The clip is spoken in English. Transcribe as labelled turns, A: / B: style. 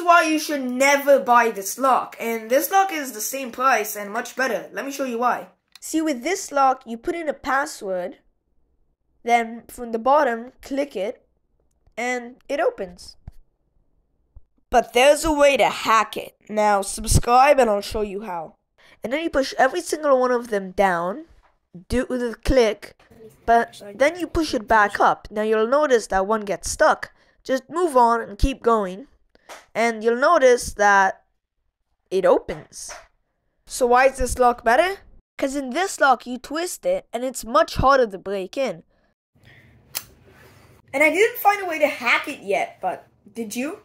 A: is why you should never buy this lock. And this lock is the same price and much better. Let me show you why. See, with this lock, you put in a password. Then from the bottom, click it. And it opens. But there's a way to hack it. Now subscribe and I'll show you how. And then you push every single one of them down. Do the click. But then you push it back up. Now you'll notice that one gets stuck. Just move on and keep going. And you'll notice that it opens. So why is this lock better? Because in this lock you twist it and it's much harder to break in. And I didn't find a way to hack it yet, but did you?